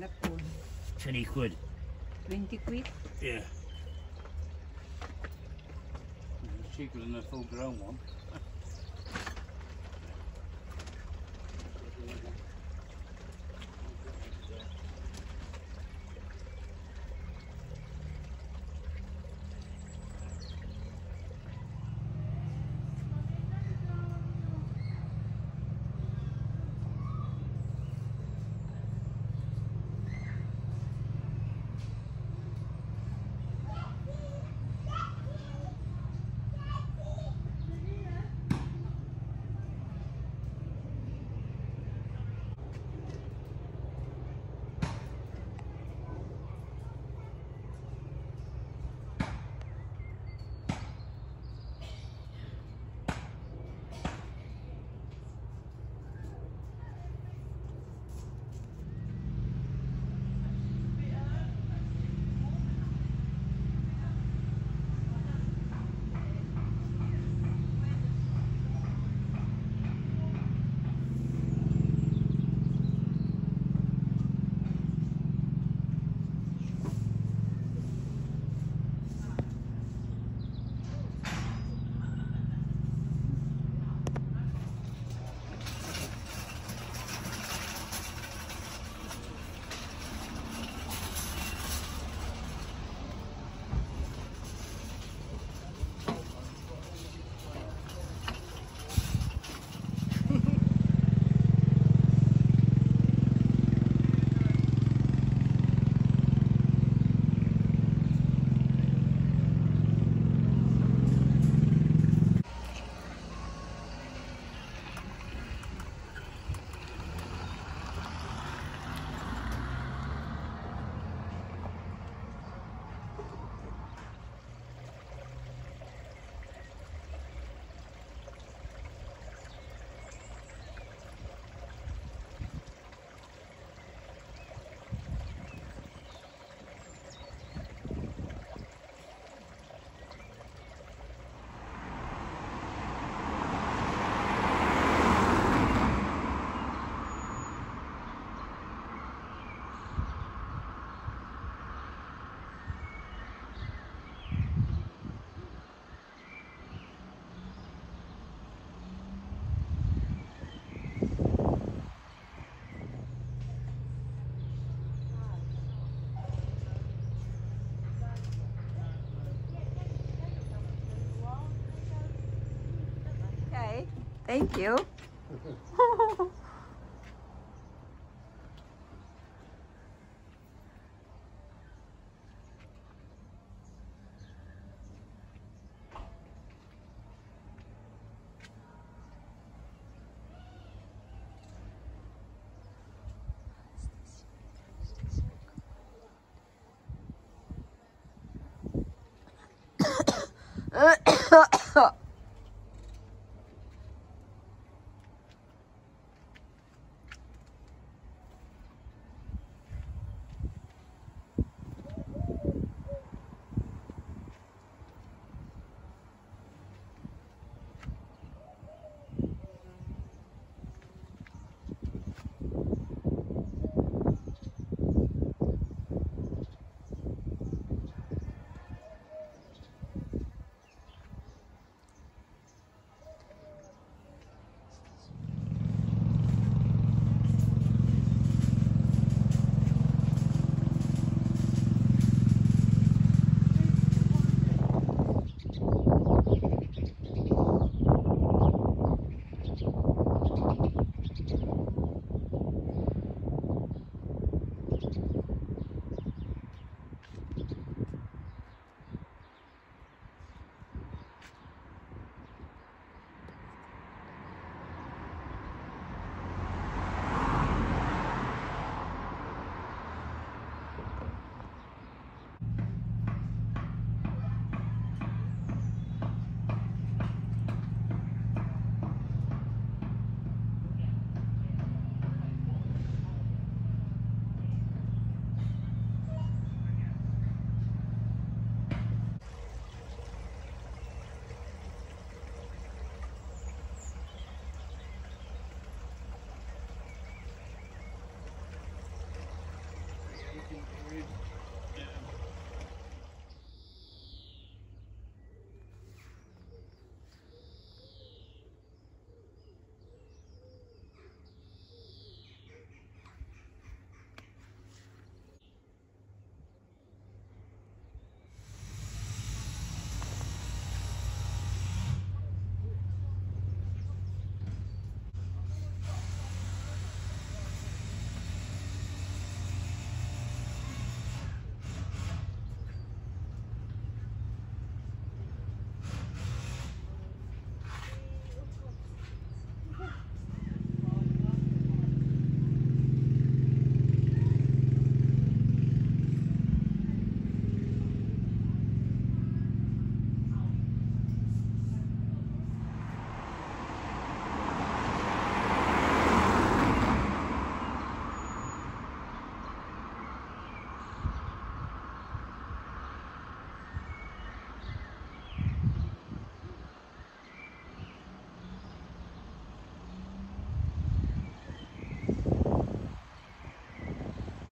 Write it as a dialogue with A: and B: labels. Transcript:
A: That one.
B: 20 quid.
A: 20 quid.
B: Yeah. It's cheaper than a full grown one.
A: thank you.